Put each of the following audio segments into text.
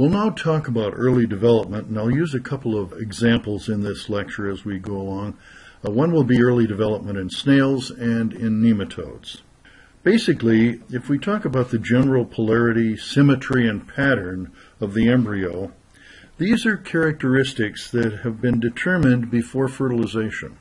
We'll now talk about early development, and I'll use a couple of examples in this lecture as we go along. Uh, one will be early development in snails and in nematodes. Basically, if we talk about the general polarity, symmetry, and pattern of the embryo, these are characteristics that have been determined before fertilization.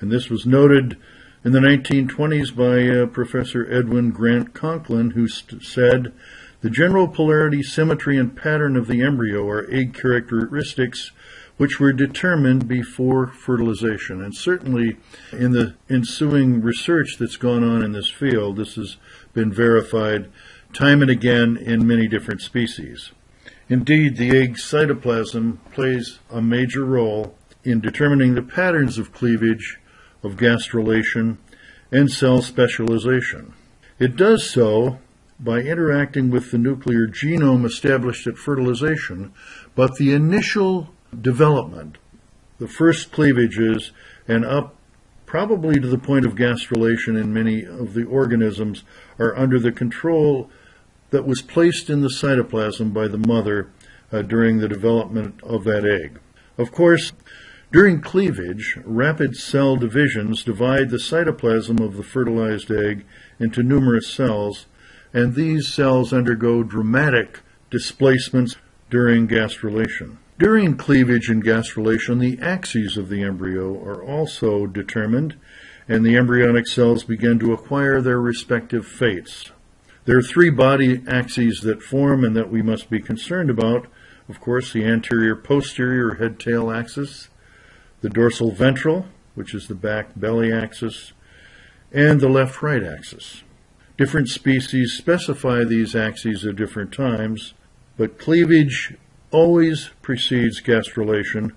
And this was noted in the 1920s by uh, Professor Edwin Grant Conklin, who said, the general polarity, symmetry, and pattern of the embryo are egg characteristics which were determined before fertilization. And certainly in the ensuing research that's gone on in this field, this has been verified time and again in many different species. Indeed, the egg cytoplasm plays a major role in determining the patterns of cleavage, of gastrulation, and cell specialization. It does so by interacting with the nuclear genome established at fertilization, but the initial development, the first cleavages, and up probably to the point of gastrulation in many of the organisms, are under the control that was placed in the cytoplasm by the mother uh, during the development of that egg. Of course, during cleavage, rapid cell divisions divide the cytoplasm of the fertilized egg into numerous cells, and these cells undergo dramatic displacements during gastrulation. During cleavage and gastrulation, the axes of the embryo are also determined, and the embryonic cells begin to acquire their respective fates. There are three body axes that form and that we must be concerned about. Of course, the anterior posterior head tail axis, the dorsal ventral, which is the back belly axis, and the left right axis. Different species specify these axes at different times, but cleavage always precedes gastrulation.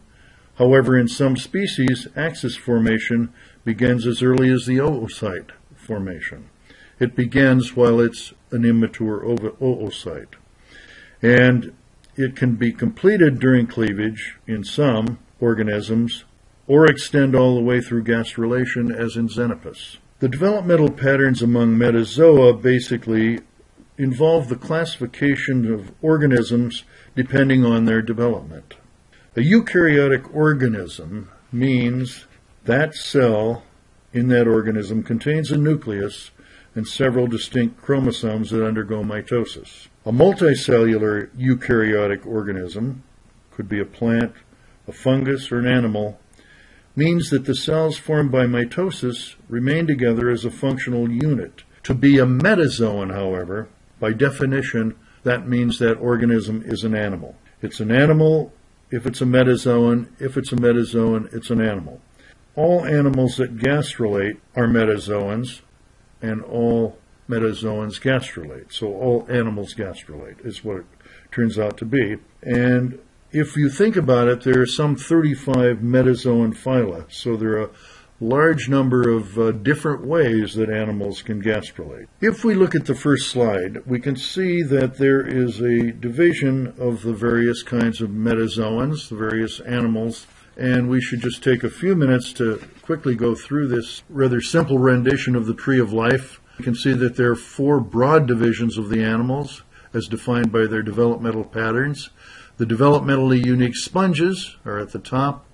However, in some species, axis formation begins as early as the oocyte formation. It begins while it's an immature oocyte. And it can be completed during cleavage in some organisms or extend all the way through gastrulation as in Xenopus. The developmental patterns among metazoa basically involve the classification of organisms depending on their development. A eukaryotic organism means that cell in that organism contains a nucleus and several distinct chromosomes that undergo mitosis. A multicellular eukaryotic organism, could be a plant, a fungus, or an animal, means that the cells formed by mitosis remain together as a functional unit. To be a metazoan, however, by definition, that means that organism is an animal. It's an animal if it's a metazoan. If it's a metazoan, it's an animal. All animals that gastrulate are metazoans, and all metazoans gastrulate. So all animals gastrulate is what it turns out to be. And if you think about it, there are some 35 metazoan phyla. So there are a large number of uh, different ways that animals can gastrulate. If we look at the first slide, we can see that there is a division of the various kinds of metazoans, the various animals, and we should just take a few minutes to quickly go through this rather simple rendition of the tree of life. You can see that there are four broad divisions of the animals as defined by their developmental patterns. The developmentally unique sponges are at the top,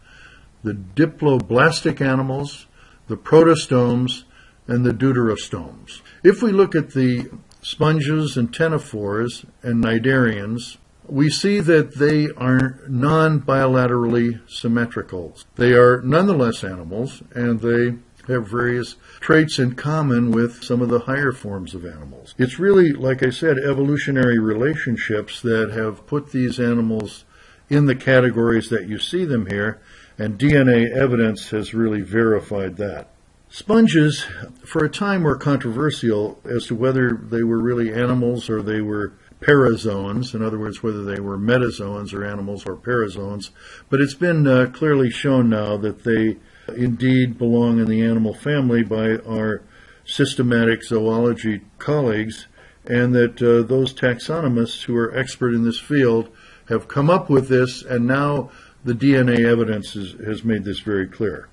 the diploblastic animals, the protostomes, and the deuterostomes. If we look at the sponges and ctenophores and cnidarians, we see that they are non bilaterally symmetrical. They are nonetheless animals, and they have various traits in common with some of the higher forms of animals. It's really, like I said, evolutionary relationships that have put these animals in the categories that you see them here, and DNA evidence has really verified that. Sponges, for a time, were controversial as to whether they were really animals or they were parazoans, in other words, whether they were metazoans or animals or parazoans, but it's been uh, clearly shown now that they indeed belong in the animal family by our systematic zoology colleagues, and that uh, those taxonomists who are expert in this field have come up with this, and now the DNA evidence is, has made this very clear.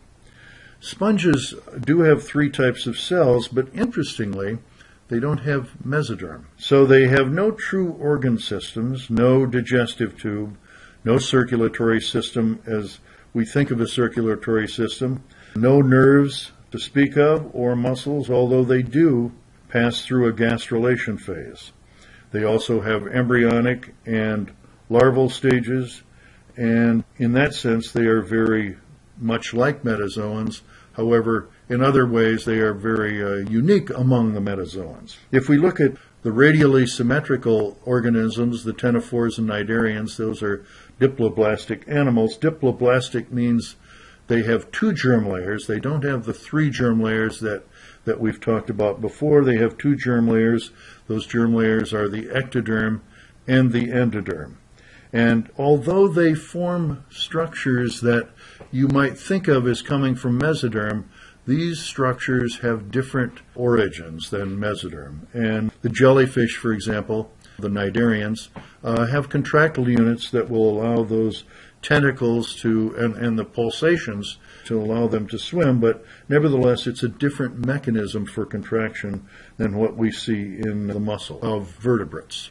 Sponges do have three types of cells, but interestingly, they don't have mesoderm. So they have no true organ systems, no digestive tube, no circulatory system as we think of a circulatory system, no nerves to speak of or muscles, although they do pass through a gastrulation phase. They also have embryonic and larval stages, and in that sense, they are very much like metazoans. However, in other ways, they are very uh, unique among the metazoans. If we look at the radially symmetrical organisms, the ctenophores and cnidarians, those are diploblastic animals. Diploblastic means they have two germ layers. They don't have the three germ layers that, that we've talked about before. They have two germ layers. Those germ layers are the ectoderm and the endoderm. And although they form structures that you might think of as coming from mesoderm, these structures have different origins than mesoderm. And the jellyfish, for example, the cnidarians, uh, have contractile units that will allow those tentacles to and, and the pulsations to allow them to swim, but nevertheless it's a different mechanism for contraction than what we see in the muscle of vertebrates.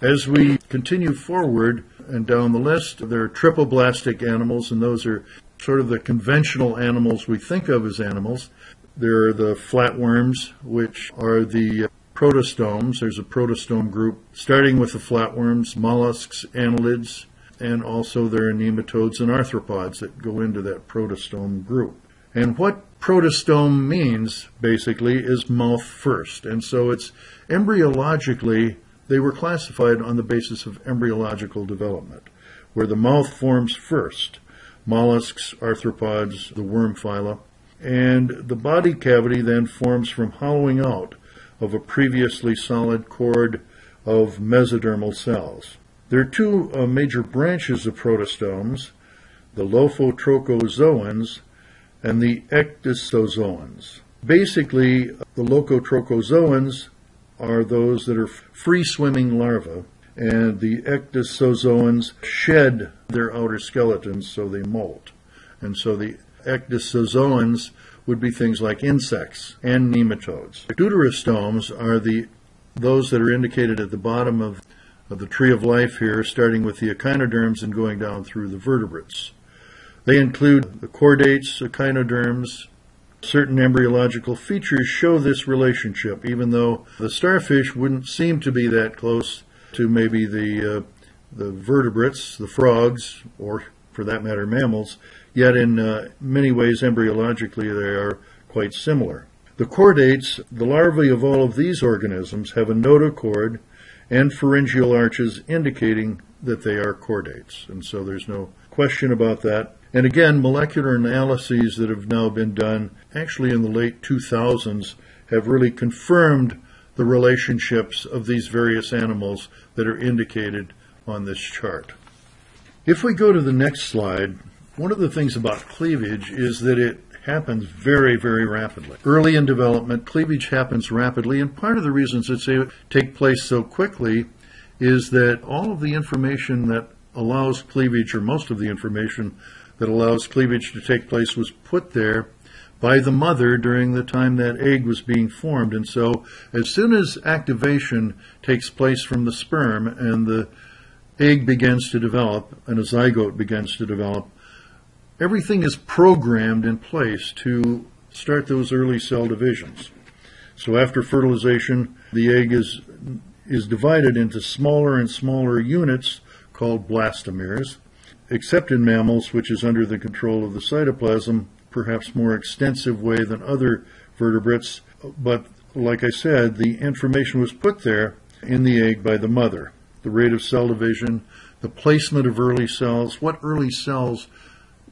As we continue forward and down the list, there are triploblastic animals, and those are sort of the conventional animals we think of as animals. There are the flatworms, which are the protostomes. There's a protostome group starting with the flatworms, mollusks, annelids, and also there are nematodes and arthropods that go into that protostome group. And what protostome means, basically, is mouth first. And so it's embryologically they were classified on the basis of embryological development, where the mouth forms first mollusks, arthropods, the worm phyla, and the body cavity then forms from hollowing out of a previously solid cord of mesodermal cells. There are two uh, major branches of protostomes, the lophotrochozoans and the ecdysozoans. Basically, the lophotrochozoans are those that are free swimming larvae, and the ecdysozoans shed their outer skeletons so they molt. And so the ecdysozoans would be things like insects and nematodes. Deuterostomes are the those that are indicated at the bottom of, of the tree of life here, starting with the echinoderms and going down through the vertebrates. They include the chordates, echinoderms, Certain embryological features show this relationship, even though the starfish wouldn't seem to be that close to maybe the uh, the vertebrates, the frogs, or for that matter, mammals. Yet, in uh, many ways, embryologically, they are quite similar. The chordates, the larvae of all of these organisms, have a notochord and pharyngeal arches indicating that they are chordates, and so there's no question about that. And again, molecular analyses that have now been done, actually in the late 2000s, have really confirmed the relationships of these various animals that are indicated on this chart. If we go to the next slide, one of the things about cleavage is that it happens very, very rapidly. Early in development, cleavage happens rapidly, and part of the reasons it take place so quickly is that all of the information that allows cleavage, or most of the information that allows cleavage to take place was put there by the mother during the time that egg was being formed. And so, as soon as activation takes place from the sperm and the egg begins to develop and a zygote begins to develop, everything is programmed in place to start those early cell divisions. So, after fertilization, the egg is, is divided into smaller and smaller units called blastomeres except in mammals, which is under the control of the cytoplasm, perhaps more extensive way than other vertebrates. But like I said, the information was put there in the egg by the mother. The rate of cell division, the placement of early cells, what early cells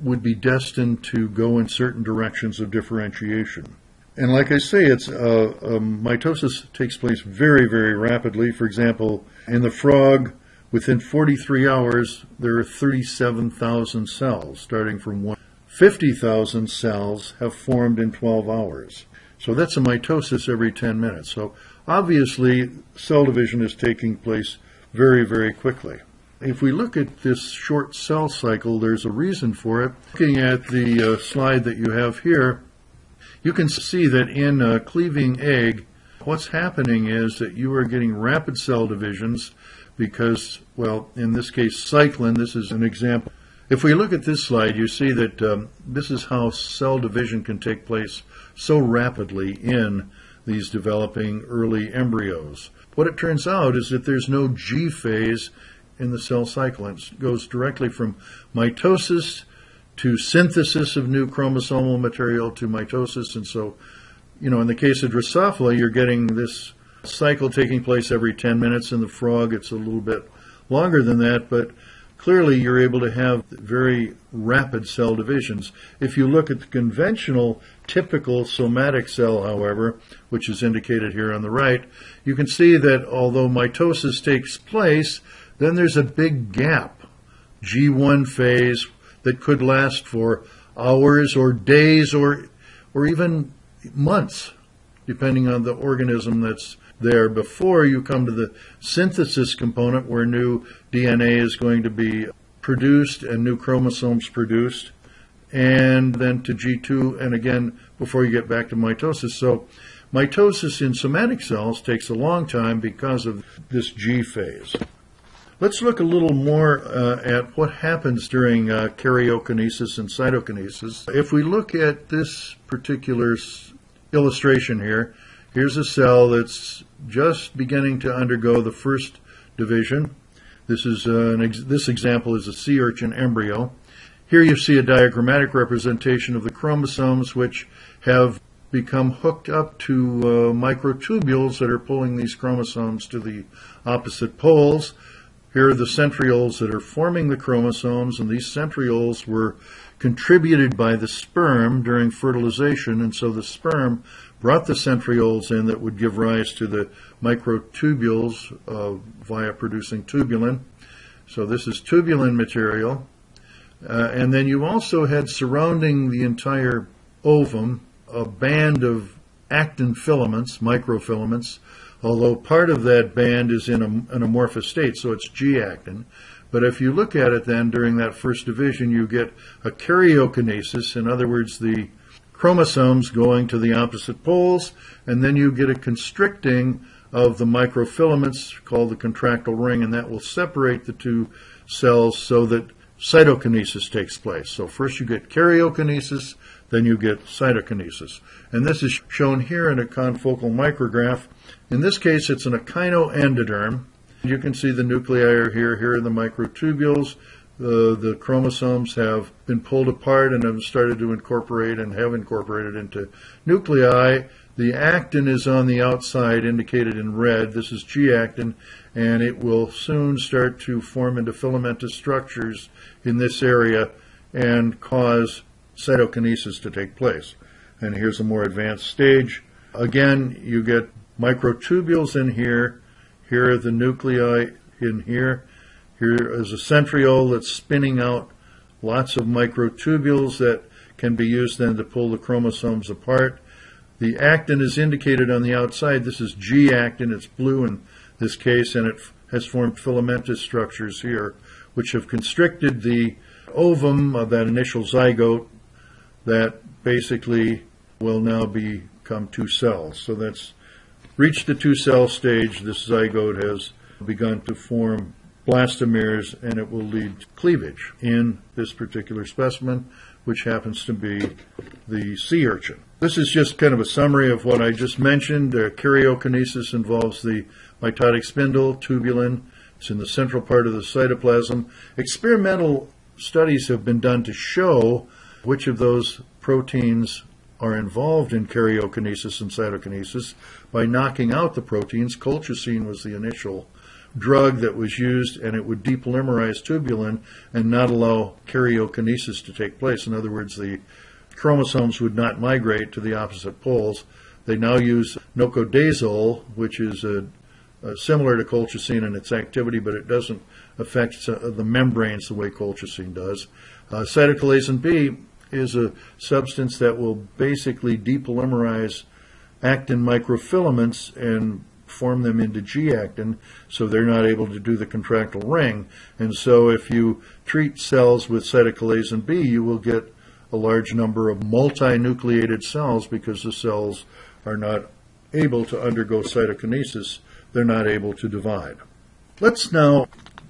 would be destined to go in certain directions of differentiation. And like I say, it's uh, um, mitosis takes place very, very rapidly. For example, in the frog, Within 43 hours, there are 37,000 cells, starting from one. 50,000 cells have formed in 12 hours. So that's a mitosis every 10 minutes. So obviously, cell division is taking place very, very quickly. If we look at this short cell cycle, there's a reason for it. Looking at the uh, slide that you have here, you can see that in a cleaving egg, what's happening is that you are getting rapid cell divisions because, well, in this case, cyclin, this is an example. If we look at this slide, you see that um, this is how cell division can take place so rapidly in these developing early embryos. What it turns out is that there's no G phase in the cell cycle. It goes directly from mitosis to synthesis of new chromosomal material to mitosis. And so, you know, in the case of Drosophila, you're getting this cycle taking place every 10 minutes. In the frog, it's a little bit longer than that, but clearly you're able to have very rapid cell divisions. If you look at the conventional typical somatic cell, however, which is indicated here on the right, you can see that although mitosis takes place, then there's a big gap, G1 phase, that could last for hours or days or, or even months, depending on the organism that's there before you come to the synthesis component where new DNA is going to be produced and new chromosomes produced, and then to G2, and again before you get back to mitosis. So, mitosis in somatic cells takes a long time because of this G phase. Let's look a little more uh, at what happens during uh, karyokinesis and cytokinesis. If we look at this particular illustration here, here's a cell that's just beginning to undergo the first division. This is uh, ex- this example is a sea urchin embryo. Here you see a diagrammatic representation of the chromosomes which have become hooked up to uh, microtubules that are pulling these chromosomes to the opposite poles. Here are the centrioles that are forming the chromosomes, and these centrioles were contributed by the sperm during fertilization, and so the sperm brought the centrioles in that would give rise to the microtubules uh, via producing tubulin. So this is tubulin material. Uh, and then you also had surrounding the entire ovum a band of actin filaments, microfilaments, although part of that band is in a, an amorphous state, so it's G-actin. But if you look at it then during that first division, you get a karyokinesis, in other words, the chromosomes going to the opposite poles, and then you get a constricting of the microfilaments called the contractile ring, and that will separate the two cells so that cytokinesis takes place. So first you get karyokinesis, then you get cytokinesis. And this is shown here in a confocal micrograph. In this case, it's an echinoendoderm. You can see the nuclei are here. Here are the microtubules. The, the chromosomes have been pulled apart and have started to incorporate and have incorporated into nuclei. The actin is on the outside, indicated in red. This is G-actin, and it will soon start to form into filamentous structures in this area and cause cytokinesis to take place. And here's a more advanced stage. Again, you get microtubules in here. Here are the nuclei in here. Here is a centriole that's spinning out lots of microtubules that can be used then to pull the chromosomes apart. The actin is indicated on the outside. This is G actin. It's blue in this case, and it has formed filamentous structures here, which have constricted the ovum of that initial zygote that basically will now become two cells. So that's reached the two cell stage. This zygote has begun to form blastomeres and it will lead to cleavage in this particular specimen, which happens to be the sea urchin. This is just kind of a summary of what I just mentioned. Uh, karyokinesis involves the mitotic spindle, tubulin. It's in the central part of the cytoplasm. Experimental studies have been done to show which of those proteins are involved in karyokinesis and cytokinesis by knocking out the proteins. Colchicine was the initial drug that was used, and it would depolymerize tubulin and not allow karyokinesis to take place. In other words, the chromosomes would not migrate to the opposite poles. They now use nocodazole, which is a, a similar to colchicine in its activity, but it doesn't affect the membranes the way colchicine does. Uh, B is a substance that will basically depolymerize actin microfilaments and form them into G-actin, so they're not able to do the contractile ring. And so if you treat cells with cytochalasin B, you will get a large number of multinucleated cells because the cells are not able to undergo cytokinesis, they're not able to divide. Let's now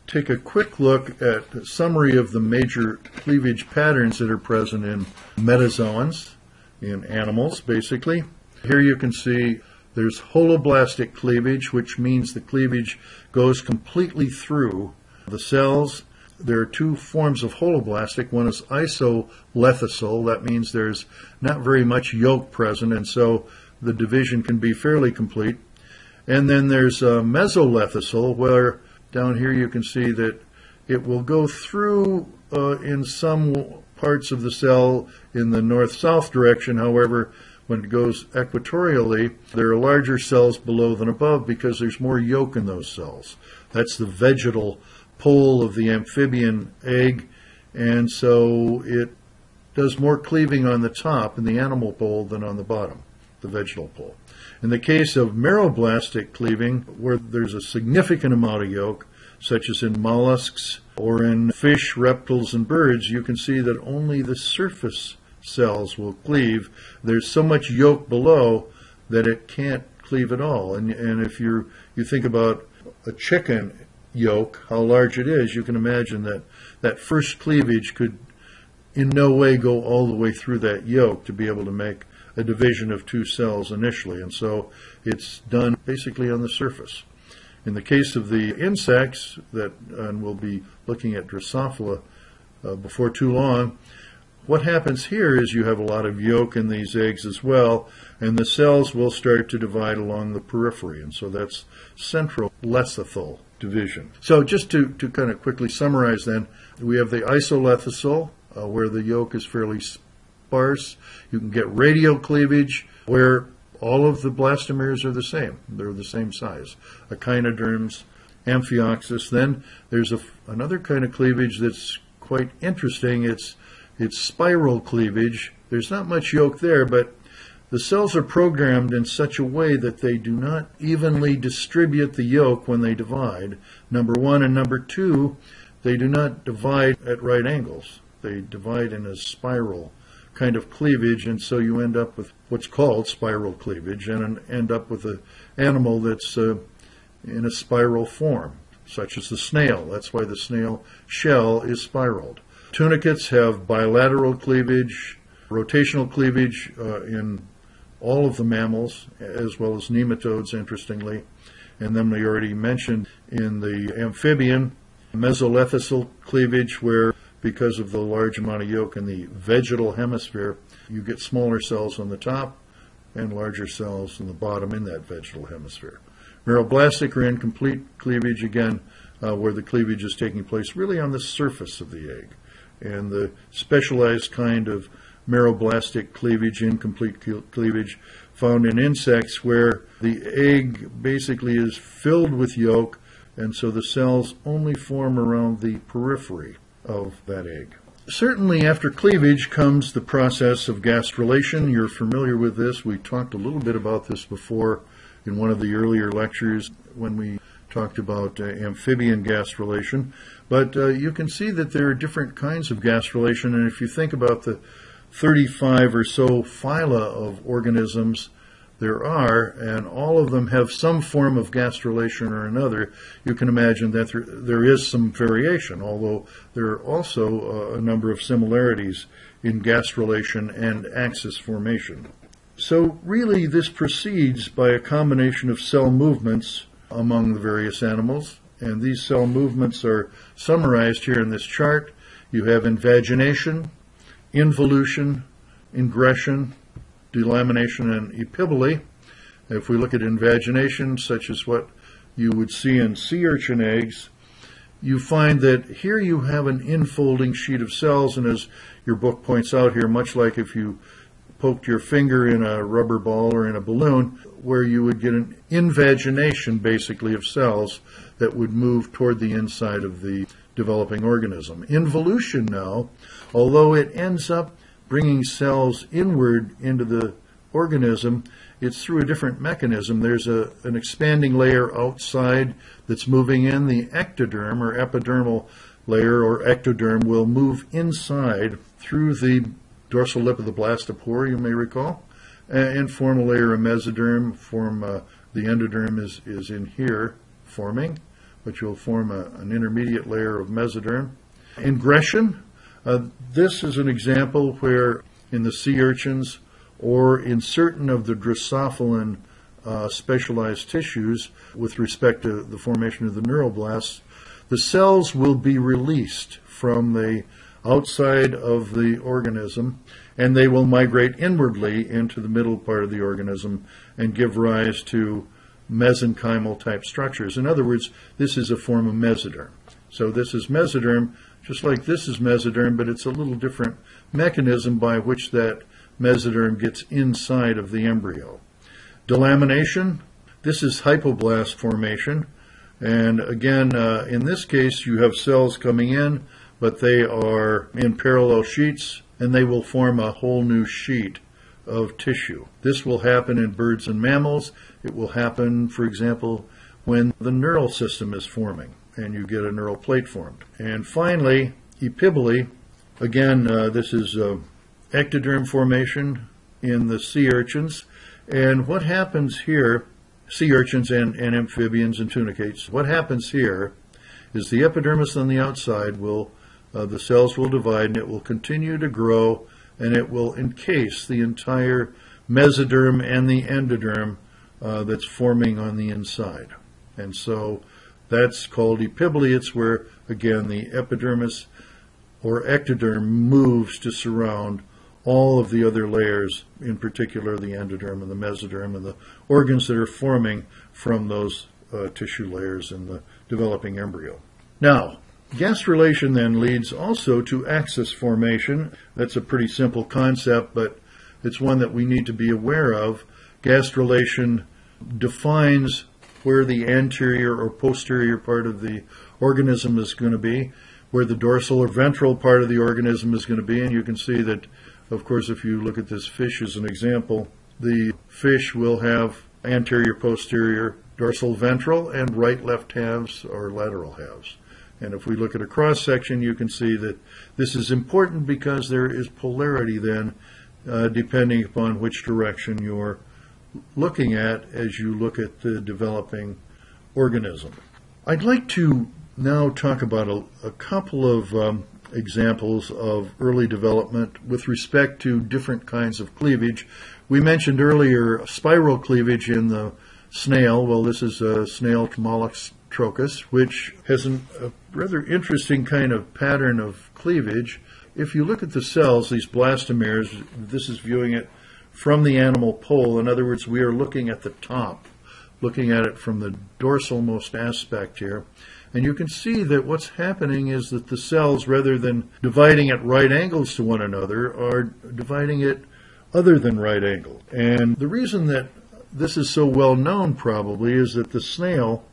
take a quick look at a summary of the major cleavage patterns that are present in metazoans, in animals, basically. Here you can see there's holoblastic cleavage, which means the cleavage goes completely through the cells. There are two forms of holoblastic. One is isolecithal. That means there's not very much yolk present, and so the division can be fairly complete. And then there's uh, where down here you can see that it will go through uh, in some parts of the cell in the north-south direction. However, when it goes equatorially, there are larger cells below than above because there's more yolk in those cells. That's the vegetal pole of the amphibian egg, and so it does more cleaving on the top in the animal pole than on the bottom, the vegetal pole. In the case of meroblastic cleaving, where there's a significant amount of yolk, such as in mollusks or in fish, reptiles, and birds, you can see that only the surface cells will cleave. There's so much yolk below that it can't cleave at all. And, and if you you think about a chicken yolk, how large it is, you can imagine that that first cleavage could in no way go all the way through that yolk to be able to make a division of two cells initially. And so it's done basically on the surface. In the case of the insects, that and we'll be looking at Drosophila uh, before too long, what happens here is you have a lot of yolk in these eggs as well, and the cells will start to divide along the periphery, and so that's central lecithal division. So just to, to kind of quickly summarize then, we have the isolecithal, uh, where the yolk is fairly sparse. You can get radial cleavage, where all of the blastomeres are the same. They're the same size. Echinoderms, amphioxus. Then there's a, another kind of cleavage that's quite interesting. It's it's spiral cleavage. There's not much yolk there, but the cells are programmed in such a way that they do not evenly distribute the yolk when they divide. Number one, and number two, they do not divide at right angles. They divide in a spiral kind of cleavage, and so you end up with what's called spiral cleavage, and end up with an animal that's uh, in a spiral form, such as the snail. That's why the snail shell is spiraled. Tunicates have bilateral cleavage, rotational cleavage uh, in all of the mammals, as well as nematodes, interestingly. And then we already mentioned in the amphibian, mesolecithal cleavage, where because of the large amount of yolk in the vegetal hemisphere, you get smaller cells on the top and larger cells on the bottom in that vegetal hemisphere. Meroblastic are incomplete cleavage, again, uh, where the cleavage is taking place really on the surface of the egg and the specialized kind of meroblastic cleavage, incomplete cleavage, found in insects where the egg basically is filled with yolk, and so the cells only form around the periphery of that egg. Certainly, after cleavage comes the process of gastrulation. You're familiar with this. We talked a little bit about this before in one of the earlier lectures when we talked about uh, amphibian gastrulation. But uh, you can see that there are different kinds of gastrulation, and if you think about the 35 or so phyla of organisms there are, and all of them have some form of gastrulation or another, you can imagine that there, there is some variation, although there are also uh, a number of similarities in gastrulation and axis formation. So, really, this proceeds by a combination of cell movements among the various animals, and these cell movements are summarized here in this chart. You have invagination, involution, ingression, delamination, and epiboly. If we look at invagination, such as what you would see in sea urchin eggs, you find that here you have an infolding sheet of cells, and as your book points out here, much like if you poked your finger in a rubber ball or in a balloon, where you would get an invagination basically of cells that would move toward the inside of the developing organism. Involution now, although it ends up bringing cells inward into the organism, it's through a different mechanism. There's a, an expanding layer outside that's moving in. The ectoderm or epidermal layer or ectoderm will move inside through the dorsal lip of the blastopore, you may recall. and form a layer of mesoderm. Form uh, the endoderm is, is in here forming, but you'll form a, an intermediate layer of mesoderm. Ingression. Uh, this is an example where in the sea urchins or in certain of the Drosophilin uh, specialized tissues with respect to the formation of the neuroblasts, the cells will be released from the outside of the organism and they will migrate inwardly into the middle part of the organism and give rise to mesenchymal type structures. In other words, this is a form of mesoderm. So this is mesoderm, just like this is mesoderm, but it's a little different mechanism by which that mesoderm gets inside of the embryo. Delamination, this is hypoblast formation. And again, uh, in this case, you have cells coming in, but they are in parallel sheets, and they will form a whole new sheet of tissue. This will happen in birds and mammals. It will happen, for example, when the neural system is forming and you get a neural plate formed. And finally, epiboly. Again, uh, this is uh, ectoderm formation in the sea urchins. And what happens here, sea urchins and, and amphibians and tunicates, what happens here is the epidermis on the outside will, uh, the cells will divide and it will continue to grow and it will encase the entire mesoderm and the endoderm uh, that's forming on the inside. And so that's called epiboly. It's where, again, the epidermis or ectoderm moves to surround all of the other layers, in particular the endoderm and the mesoderm and the organs that are forming from those uh, tissue layers in the developing embryo. Now, gastrulation then leads also to axis formation. That's a pretty simple concept, but it's one that we need to be aware of. Gastrulation defines where the anterior or posterior part of the organism is going to be, where the dorsal or ventral part of the organism is going to be, and you can see that of course, if you look at this fish as an example, the fish will have anterior, posterior, dorsal, ventral, and right, left halves or lateral halves. And if we look at a cross section, you can see that this is important because there is polarity then, uh, depending upon which direction you're looking at as you look at the developing organism. I'd like to now talk about a, a couple of um, examples of early development with respect to different kinds of cleavage. We mentioned earlier spiral cleavage in the snail. Well, this is a snail Molluscus trochus, which has an, a rather interesting kind of pattern of cleavage. If you look at the cells, these blastomeres, this is viewing it from the animal pole. In other words, we are looking at the top, looking at it from the dorsalmost aspect here. And you can see that what's happening is that the cells, rather than dividing at right angles to one another, are dividing it other than right angle. And the reason that this is so well known probably is that the snail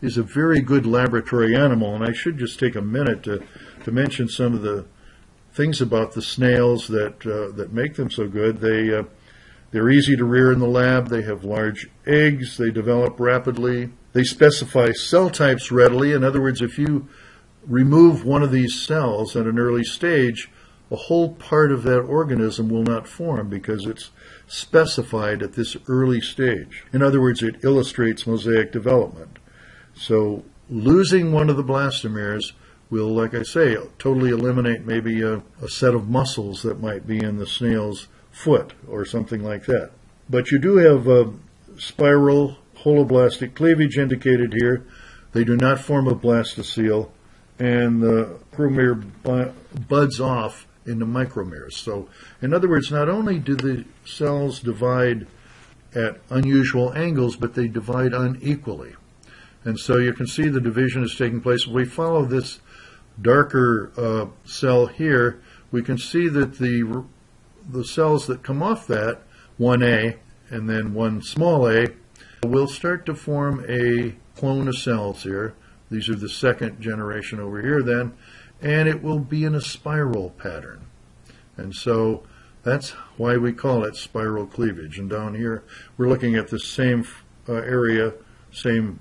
is a very good laboratory animal. And I should just take a minute to, to mention some of the things about the snails that, uh, that make them so good. They, uh, they're easy to rear in the lab. They have large eggs. They develop rapidly. They specify cell types readily. In other words, if you remove one of these cells at an early stage, a whole part of that organism will not form because it's specified at this early stage. In other words, it illustrates mosaic development. So losing one of the blastomeres will, like I say, totally eliminate maybe a, a set of muscles that might be in the snail's foot or something like that. But you do have a spiral holoblastic cleavage indicated here. They do not form a blastocele, and the chromere buds off into micromeres. So, in other words, not only do the cells divide at unusual angles, but they divide unequally. And so you can see the division is taking place. If we follow this darker uh, cell here, we can see that the the cells that come off that, 1A and then one small a, will start to form a clone of cells here. These are the second generation over here then, and it will be in a spiral pattern. And so that's why we call it spiral cleavage. And down here, we're looking at the same uh, area, same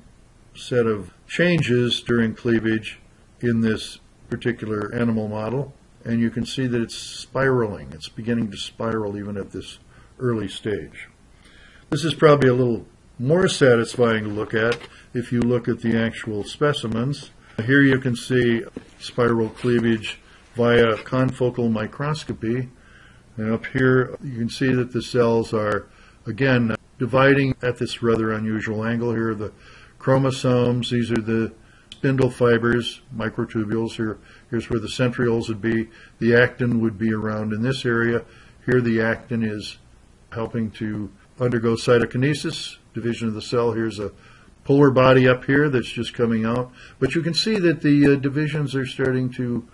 set of changes during cleavage in this particular animal model and you can see that it's spiraling. It's beginning to spiral even at this early stage. This is probably a little more satisfying to look at if you look at the actual specimens. Here you can see spiral cleavage via confocal microscopy. And up here you can see that the cells are, again, dividing at this rather unusual angle. Here the chromosomes. These are the spindle fibers, microtubules. Here, here's where the centrioles would be. The actin would be around in this area. Here the actin is helping to undergo cytokinesis, division of the cell. Here's a polar body up here that's just coming out. But you can see that the uh, divisions are starting to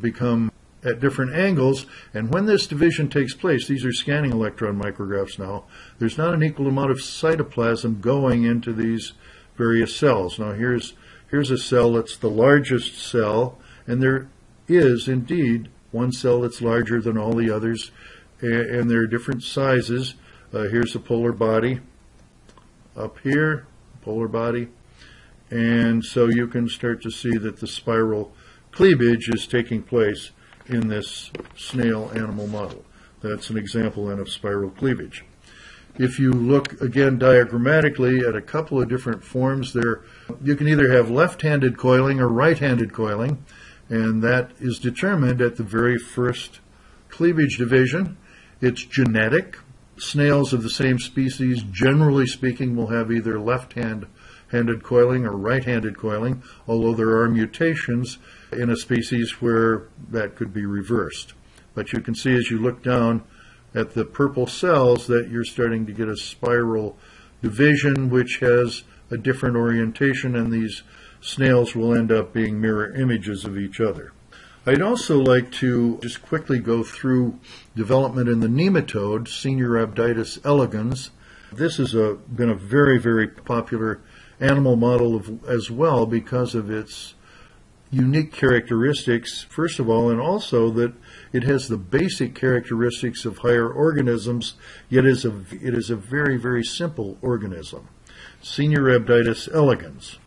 become at different angles. And when this division takes place, these are scanning electron micrographs now, there's not an equal amount of cytoplasm going into these various cells. Now here's, here's a cell that's the largest cell, and there is indeed one cell that's larger than all the others, and, and there are different sizes. Uh, here's a polar body up here, polar body, and so you can start to see that the spiral cleavage is taking place in this snail animal model. That's an example then of spiral cleavage. If you look again diagrammatically at a couple of different forms there, you can either have left-handed coiling or right-handed coiling, and that is determined at the very first cleavage division. It's genetic. Snails of the same species, generally speaking, will have either left-hand handed coiling or right-handed coiling, although there are mutations in a species where that could be reversed. But you can see as you look down at the purple cells that you're starting to get a spiral division which has a different orientation and these snails will end up being mirror images of each other. I'd also like to just quickly go through development in the nematode, Caenorhabditis elegans. This has a, been a very, very popular animal model of, as well because of its unique characteristics, first of all, and also that it has the basic characteristics of higher organisms, yet is a, it is a very, very simple organism. Caenorhabditis elegans.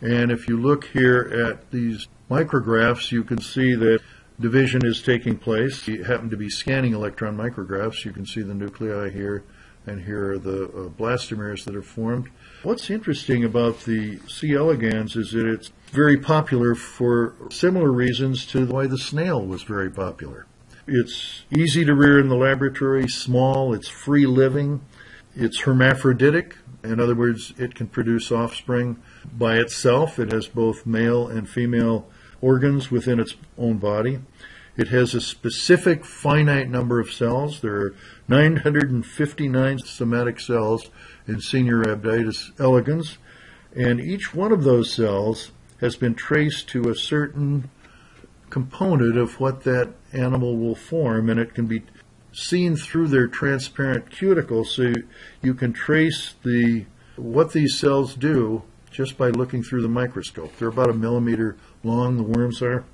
And if you look here at these micrographs, you can see that division is taking place. You happen to be scanning electron micrographs. You can see the nuclei here, and here are the uh, blastomeres that are formed. What's interesting about the C. elegans is that it's very popular for similar reasons to why the snail was very popular. It's easy to rear in the laboratory, small, it's free living, it's hermaphroditic. In other words, it can produce offspring by itself. It has both male and female organs within its own body. It has a specific finite number of cells. There are 959 somatic cells in Caenorhabditis elegans, and each one of those cells has been traced to a certain component of what that animal will form, and it can be seen through their transparent cuticle, so you can trace the what these cells do just by looking through the microscope. They're about a millimeter long, the worms are,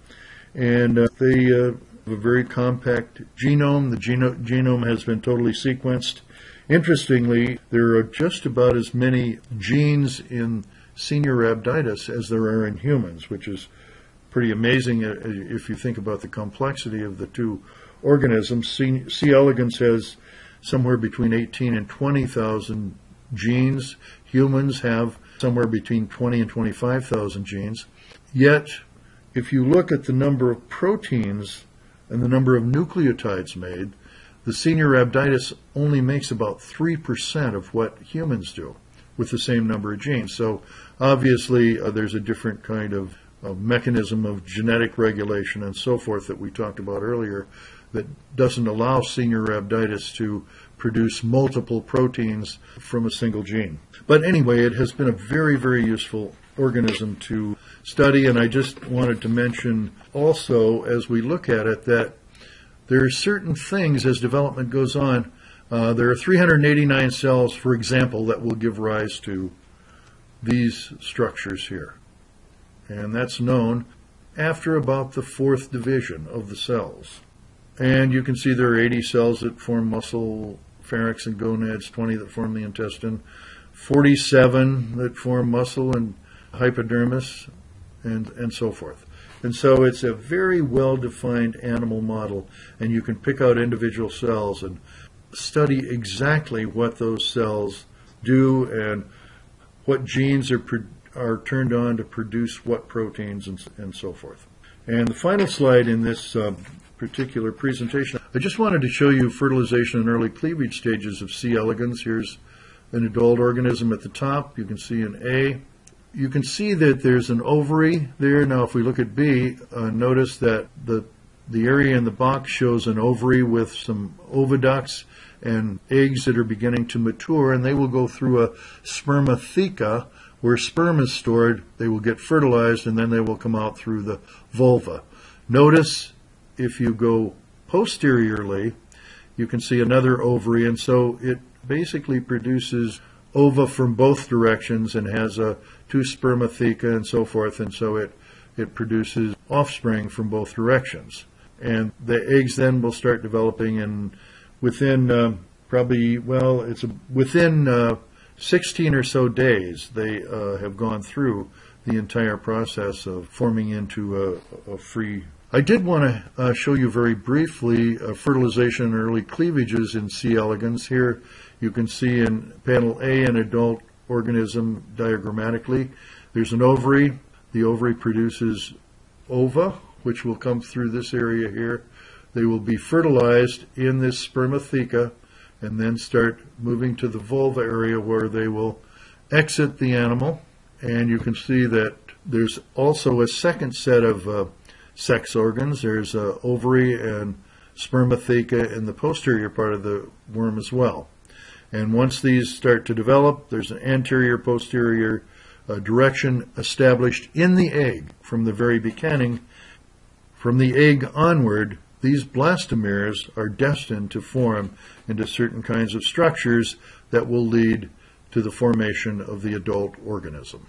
and uh, they uh, have a very compact genome. The geno- genome has been totally sequenced, Interestingly, there are just about as many genes in Caenorhabditis as there are in humans, which is pretty amazing uh, if you think about the complexity of the two organisms. C. Elegans has somewhere between 18 and 20,000 genes. Humans have somewhere between 20 and 25,000 genes. Yet, if you look at the number of proteins and the number of nucleotides made, the Caenorhabditis only makes about 3% of what humans do with the same number of genes. So obviously uh, there's a different kind of uh, mechanism of genetic regulation and so forth that we talked about earlier that doesn't allow Caenorhabditis to produce multiple proteins from a single gene. But anyway, it has been a very, very useful organism to study, and I just wanted to mention also as we look at it that there are certain things as development goes on. Uh, there are 389 cells, for example, that will give rise to these structures here. And that's known after about the fourth division of the cells. And you can see there are 80 cells that form muscle, pharynx, and gonads, 20 that form the intestine, 47 that form muscle and hypodermis, and, and so forth. And so it's a very well defined animal model, and you can pick out individual cells and study exactly what those cells do and what genes are, pro- are turned on to produce what proteins and, and so forth. And the final slide in this uh, particular presentation, I just wanted to show you fertilization and early cleavage stages of C. elegans. Here's an adult organism at the top. You can see an A. You can see that there's an ovary there. Now, if we look at B, uh, notice that the the area in the box shows an ovary with some oviducts and eggs that are beginning to mature, and they will go through a spermatheca where sperm is stored. They will get fertilized, and then they will come out through the vulva. Notice if you go posteriorly, you can see another ovary, and so it basically produces ova from both directions and has a two spermatheca and so forth, and so it it produces offspring from both directions. And the eggs then will start developing, and within uh, probably well, it's a, within uh, 16 or so days they uh, have gone through the entire process of forming into a, a free. I did want to uh, show you very briefly uh, fertilization and early cleavages in C. elegans. Here you can see in panel A an adult organism diagrammatically. There's an ovary. The ovary produces ova, which will come through this area here. They will be fertilized in this spermatheca and then start moving to the vulva area where they will exit the animal. And you can see that there's also a second set of uh, sex organs. There's uh, ovary and spermatheca in the posterior part of the worm as well. And once these start to develop, there's an anterior posterior uh, direction established in the egg from the very beginning. From the egg onward, these blastomeres are destined to form into certain kinds of structures that will lead to the formation of the adult organism.